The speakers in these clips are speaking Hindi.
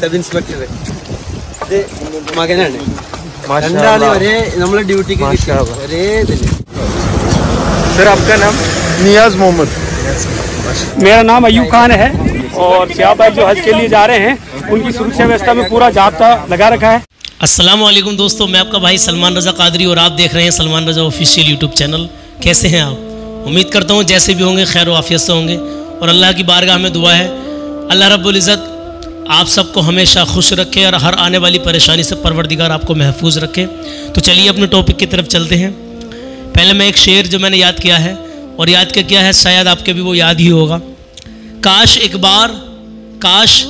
സബ് ഇൻസ്പെക്ടർ ഇത് മകനാണ് രണ്ടാള് ഒരേ നമ്മളെ ഡ്യൂട്ടിക്ക് കിട്ടി. ഒരേ ഇതില് सर आपका नाम नियाज मोहम्मद मेरा नाम अयूब खान है और सियाह भाई जो हज के लिए जा रहे हैं उनकी सुरक्षा व्यवस्था में पूरा जाब्ता लगा रखा है अस्सलाम वालेकुम दोस्तों मैं आपका भाई सलमान रज़ा कादरी और आप देख रहे हैं Salman Raza official YouTube channel कैसे हैं आप उम्मीद करता हूँ जैसे भी होंगे खैर वाफियत से होंगे और अल्लाह की बारगाह में दुआ है अल्लाह रब्बुल इज़्ज़त आप सबको हमेशा खुश रखे और हर आने वाली परेशानी से परवरदिगार आपको महफूज रखे। तो चलिए अपने टॉपिक की तरफ़ चलते हैं। पहले मैं एक शेर जो मैंने याद किया है, और याद क्या किया है, शायद आपके भी वो याद ही होगा। काश एक बार, काश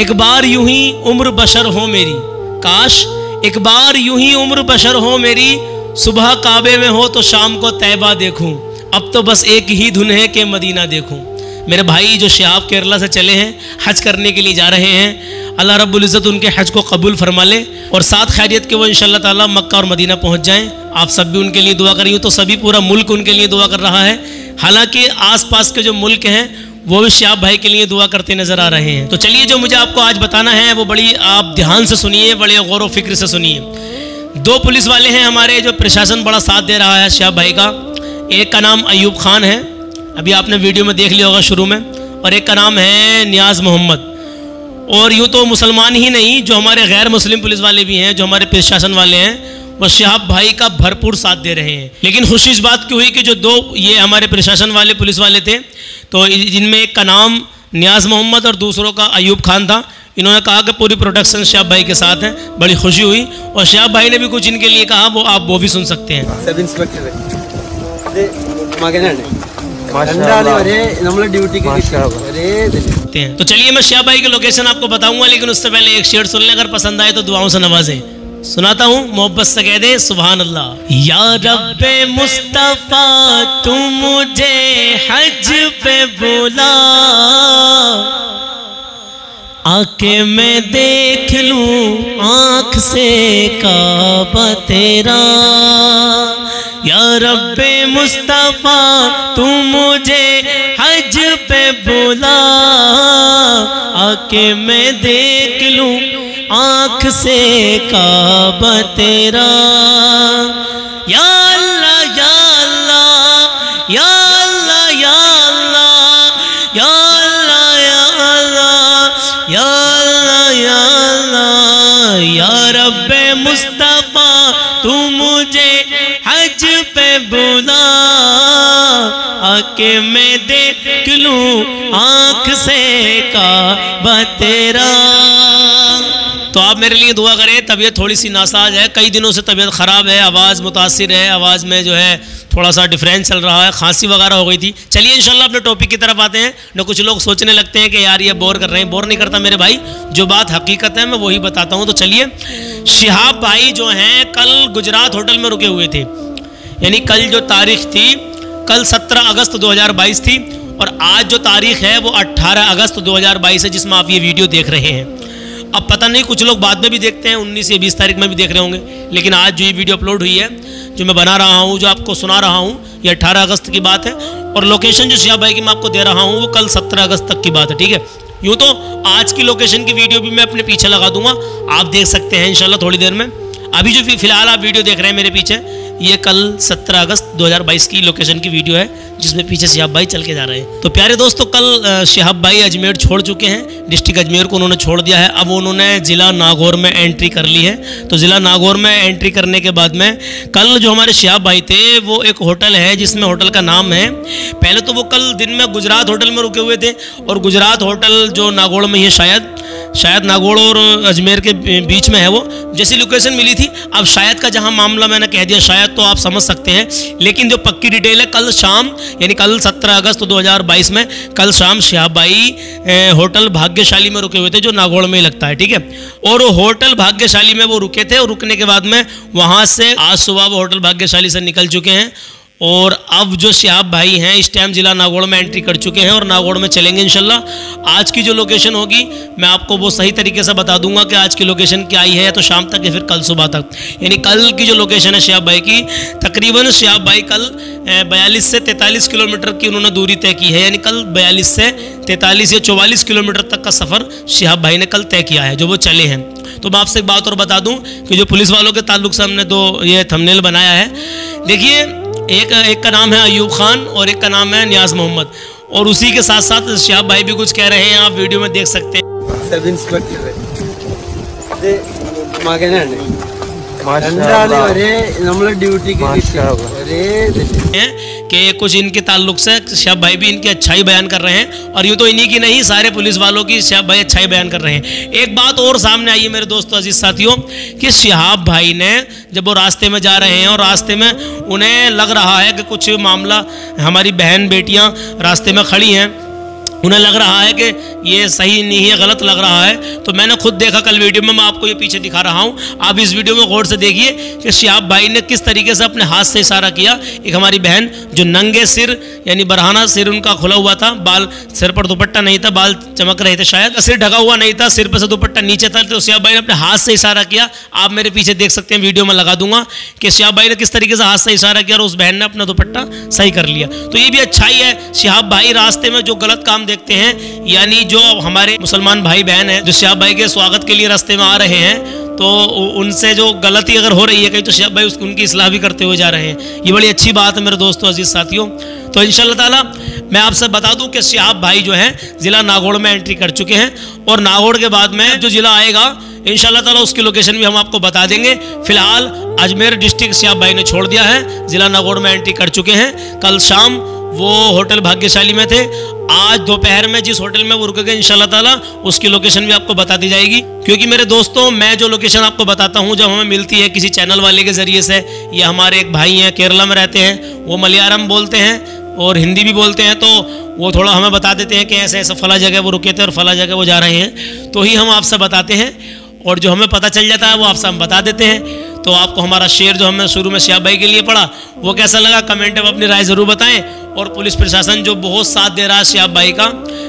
एक बार यूँ ही उम्र बशर हो मेरी। काश एक बार यूँ ही उम्र बशर हो मेरी। सुबह काबे में हो तो शाम को तैबा देखूँ। अब तो बस एक ही धुन है कि मदीना देखूँ। मेरे भाई जो शहाब केरला से चले हैं, हज करने के लिए जा रहे हैं, अल्लाह रब्बुल इज़्ज़त उनके हज को कबूल फरमा ले और साथ खैरियत के वो इंशाल्लाह ताला मक्का और मदीना पहुँच जाएँ। आप सब भी उनके लिए दुआ करिए तो सभी पूरा मुल्क उनके लिए दुआ कर रहा है। हालाँकि आसपास के जो मुल्क हैं, वो भी शहाब भाई के लिए दुआ करते नज़र आ रहे हैं। तो चलिए जो मुझे आपको आज बताना है, वो बड़ी आप ध्यान से सुनिए, बड़े गौर फ़िक्र से सुनिए। दो पुलिस वाले हैं हमारे, जो प्रशासन बड़ा साथ दे रहा है शहाब भाई का। एक का नाम अयूब खान है अभी आपने वीडियो में देख लिया होगा शुरू में। और एक का नाम है न्याज मोहम्मद। और यूँ तो मुसलमान ही नहीं, जो हमारे गैर मुस्लिम पुलिस वाले भी हैं, जो हमारे प्रशासन वाले हैं, वो शहाब भाई का भरपूर साथ दे रहे हैं। लेकिन खुशी इस बात की हुई कि जो दो ये हमारे प्रशासन वाले पुलिस वाले थे तो जिनमें एक का नाम न्याज मोहम्मद और दूसरों का अयूब खान था, इन्होंने कहा कि पूरी प्रोडक्शन शहाब भाई के साथ है, बड़ी खुशी हुई। और शहाब भाई ने भी कुछ इनके लिए कहा, वो आप वो भी सुन सकते हैं। सब इंस्पेक्टर है। ഒരേ നമ്മളെ ഡ്യൂട്ടിക്ക് കിട്ടി. ഒരേ ഇതില് सकते हैं तो चलिए मैं शिया भाई की लोकेशन आपको बताऊंगा लेकिन उससे पहले एक शेर सुन ले अगर पसंद आए तो दुआओं से नवाजें सुनाता हूँ मोहब्बत से कह दे सुबहान अल्लाह या रब्बे मुस्तफा तुम मुझे हज पे बुला आके मैं देख लूं आंख से काबा तेरा या मुस्तफ़ा, तू मुझे हज पे बुला। आके मैं देख लूँ आँख से काबा तेरा। या आके मैं देख लूँ आँख से काबा तेरा तो आप मेरे लिए दुआ करें, तबीयत थोड़ी सी नासाज है, कई दिनों से तबीयत ख़राब है, आवाज़ मुतासर है, आवाज़ में जो है थोड़ा सा डिफरेंस चल रहा है, खांसी वगैरह हो गई थी। चलिए इंशाल्लाह अपने टॉपिक की तरफ़ आते हैं। न कुछ लोग सोचने लगते हैं कि यार ये बोर कर रहे हैं। बोर नहीं करता मेरे भाई, जो बात हकीकत है, मैं वही बताता हूँ। तो चलिए, शिहाब भाई जो हैं, कल गुजरात होटल में रुके हुए थे। यानी कल जो तारीख थी कल 17 अगस्त 2022 थी और आज जो तारीख है वो 18 अगस्त 2022 है, जिसमें आप ये वीडियो देख रहे हैं। अब पता नहीं, कुछ लोग बाद में भी देखते हैं 19 या 20 तारीख में भी देख रहे होंगे। लेकिन आज जो ये वीडियो अपलोड हुई है, जो मैं बना रहा हूँ, जो आपको सुना रहा हूँ, ये 18 अगस्त की बात है। और लोकेशन जो शिया भाई की मैं आपको दे रहा हूँ, वो कल 17 अगस्त तक की बात है, ठीक है? यूँ तो आज की लोकेशन की वीडियो भी मैं अपने पीछे लगा दूँगा। आप देख सकते हैं, इंशाल्लाह थोड़ी देर में। अभी जो फ़िलहाल आप वीडियो देख रहे हैं मेरे पीछे ये कल 17 अगस्त 2022 की लोकेशन की वीडियो है, जिसमें पीछे शहाब भाई चल के जा रहे हैं। तो प्यारे दोस्तों, कल शहाब भाई अजमेर छोड़ चुके हैं। डिस्ट्रिक्ट अजमेर को उन्होंने छोड़ दिया है। अब उन्होंने ज़िला नागौर में एंट्री कर ली है। तो ज़िला नागौर में एंट्री करने के बाद में कल जो हमारे शहाब भाई थे, वो एक होटल है, जिसमें होटल का नाम है। पहले तो वो कल दिन में गुजरात होटल में रुके हुए थे, और गुजरात होटल जो नागौर में है शायद शायद नागौर और अजमेर के बीच में है वो। जैसी लोकेशन मिली थी, अब शायद का जहाँ मामला मैंने कह दिया, शायद तो आप समझ सकते हैं। लेकिन जो पक्की डिटेल है, कल शाम, यानी कल 17 अगस्त 2022 में, कल शाम शहाबाई होटल भाग्यशाली में रुके हुए थे, जो नागौड़ में ही लगता है, ठीक है? और होटल भाग्यशाली में वो रुके थे, और रुकने के बाद में वहाँ से आज सुबह वो होटल भाग्यशाली से निकल चुके हैं। और अब जो शिहाब भाई हैं, इस टाइम जिला नागौड़ में एंट्री कर चुके हैं और नागौड़ में चलेंगे इंशाल्लाह। आज की जो लोकेशन होगी, मैं आपको वो सही तरीके से बता दूँगा कि आज की लोकेशन क्या आई है, या तो शाम तक या फिर कल सुबह तक। यानी कल की जो लोकेशन है शिहाब भाई की, तकरीबन शिहाब भाई कल बयालीस से तैंतालीस किलोमीटर की उन्होंने दूरी तय की है। यानी कल बयालीस से तैंतालीस या चौवालीस किलोमीटर तक का सफ़र शिहाब भाई ने कल तय किया है, जो वो चले हैं। तो मैं आपसे एक बात और बता दूँ कि जो पुलिस वालों के ताल्लुक से हमने दो ये थंबनेल बनाया है। देखिए एक एक का नाम है अयूब खान और एक का नाम है नियाज मोहम्मद और उसी के साथ साथ शिहाब भाई भी कुछ कह रहे हैं आप वीडियो में देख सकते हैं സബ് ഇൻസ്പെക്ടർ ഇത് മകനാണ് രണ്ടാള് ഒരേ നമ്മളെ ഡ്യൂട്ടിക്ക് കിട്ടി. ഒരേ ഇതില്. हैं कि कुछ इनके ताल्लुक से शेब भाई भी इनकी अच्छाई बयान कर रहे हैं और यूँ तो इन्हीं की नहीं, सारे पुलिस वालों की शेब भाई अच्छाई बयान कर रहे हैं। एक बात और सामने आई है मेरे दोस्तों, अज़ीज़ साथियों, कि शहाब भाई ने जब वो रास्ते में जा रहे हैं और रास्ते में उन्हें लग रहा है कि कुछ मामला, हमारी बहन बेटियाँ रास्ते में खड़ी हैं उन्हें लग रहा है कि ये सही नहीं है, गलत लग रहा है। तो मैंने खुद देखा कल वीडियो में, मैं आपको ये पीछे दिखा रहा हूँ। आप इस वीडियो में गौर से देखिए कि शिहाब भाई ने किस तरीके से अपने हाथ से इशारा किया। एक हमारी बहन जो नंगे सिर, यानी बरहाना सिर उनका खुला हुआ था, बाल सिर पर दुपट्टा नहीं था, बाल चमक रहे थे शायद, सिर ढका हुआ नहीं था, सिर पर से दुपट्टा नीचे था तो शिहाब भाई ने अपने हाथ से इशारा किया। आप मेरे पीछे देख सकते हैं, वीडियो में लगा दूँगा कि शिहाब भाई ने किस तरीके से हाथ से इशारा किया और उस बहन ने अपना दुपट्टा सही कर लिया। तो ये भी अच्छाई है शिहाब भाई रास्ते में जो गलत काम देखते हैं। यानी जो हमारे मुसलमान भाई बहन हैं, जो शिहाब भाई के स्वागत के लिए रास्ते में आ रहे हैं तो उनसे जो गलती अगर हो रही है कहीं तो शिहाब भाई उसकी, उनकी इसलाह भी करते हुए जा रहे हैं। ये बड़ी अच्छी बात है मेरे दोस्तों, अज़ीज़ साथियों। तो इन ताला, मैं आपसे बता दूँ कि शिहाब भाई जो हैं, ज़िला नागौड़ में एंट्री कर चुके हैं, और नागौड़ के बाद में जो ज़िला आएगा इन ताला उसकी लोकेशन भी हम आपको बता देंगे। फ़िलहाल, अजमेर डिस्ट्रिक्ट शिहाब भाई ने छोड़ दिया है, ज़िला नागौड़ में एंट्री कर चुके हैं। कल शाम वो होटल भाग्यशाली में थे आज दोपहर में जिस होटल में वो रुक गए, इंशाल्लाह ताला, उसकी लोकेशन भी आपको बता दी जाएगी। क्योंकि मेरे दोस्तों, मैं जो लोकेशन आपको बताता हूँ, जब हमें मिलती है किसी चैनल वाले के ज़रिए से, या हमारे एक भाई हैं, केरला में रहते हैं, वो मलयालम बोलते हैं और हिंदी भी बोलते हैं तो वो थोड़ा हमें बता देते हैं कि ऐसे ऐसे फला जगह वो रुके थे और फला जगह वो जा रहे हैं। तो ही हम आपसे बताते हैं और जो हमें पता चल जाता है, वो आपसे हम बता देते हैं। तो आपको हमारा शेयर जो हमने शुरू में श्याब भाई के लिए पढ़ा, वो कैसा लगा? कमेंट में अपनी राय ज़रूर बताएँ। और पुलिस प्रशासन जो बहुत साथ दे रहा है श्याब भाई का,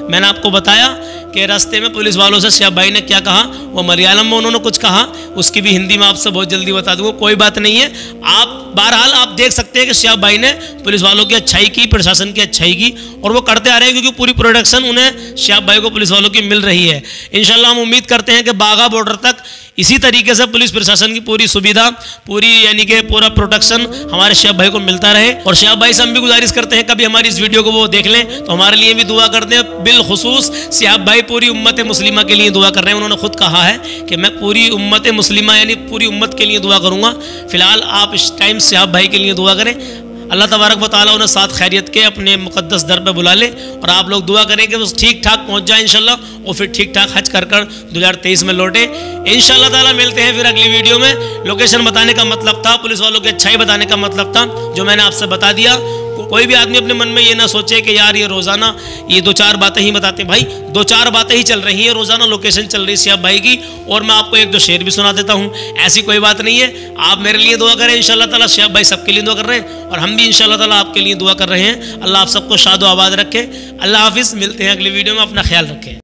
मैंने आपको बताया कि रास्ते में पुलिस वालों से श्याब भाई ने क्या कहा, वो मलयालम में उन्होंने कुछ कहा, उसकी भी हिंदी में आपसे बहुत जल्दी बता दूँगा, कोई बात नहीं है। आप, बहरहाल आप देख सकते हैं कि श्याब भाई ने पुलिस वालों की अच्छाई की, प्रशासन की अच्छाई की, और वो करते आ रहे हैं क्योंकि पूरी प्रोडक्शन उन्हें श्याब भाई को पुलिस वालों की मिल रही है। इंशाल्लाह हम उम्मीद करते हैं कि बाघा बॉर्डर तक इसी तरीके से पुलिस प्रशासन की पूरी सुविधा, पूरी यानी कि पूरा प्रोटेक्शन हमारे शेख भाई को मिलता रहे। और शेख भाई से हम भी गुजारिश करते हैं, कभी हमारी इस वीडियो को वो देख लें तो हमारे लिए भी दुआ करते हैं। बिलखसूस सियाब भाई पूरी उम्मत मुस्लिमा के लिए दुआ कर रहे हैं। उन्होंने खुद कहा है कि मैं पूरी उम्मत मुस्लिमा, यानी पूरी उम्मत के लिए दुआ करूँगा। फ़िलहाल आप इस टाइम सियाब भाई के लिए दुआ करें। अल्लाह तबारक व ताली उन्हें साथ खैरियत के, अपने मुकदस दर पर बुला ले और आप लोग दुआ करें कि वो ठीक ठाक पहुँच जाए इनशाला और फिर ठीक ठाक हज कर कर 2023 में लौटे। इन ताला मिलते हैं फिर अगली वीडियो में। लोकेशन बताने का मतलब था पुलिस वालों की अच्छाई बताने का मतलब था, जो मैंने आपसे बता दिया। कोई भी आदमी अपने मन में ये ना सोचे कि यार ये रोज़ाना, ये दो चार बातें ही बताते भाई, दो चार बातें ही चल रही हैं, रोज़ाना लोकेशन चल रही है सियाब भाई की। और मैं आपको एक दो शेर भी सुना देता हूँ। ऐसी कोई बात नहीं है। आप मेरे लिए दुआ करें, इंशाल्लाह ताला सियाब भाई सबके लिए दुआ कर रहे हैं। और हम भी इन ताला आपके लिए दुआ कर रहे हैं। अल्लाह आप सबको शादो आबाद रखें। अल्लाह हाफिज़, मिलते हैं अगली वीडियो में, अपना ख्याल रखें।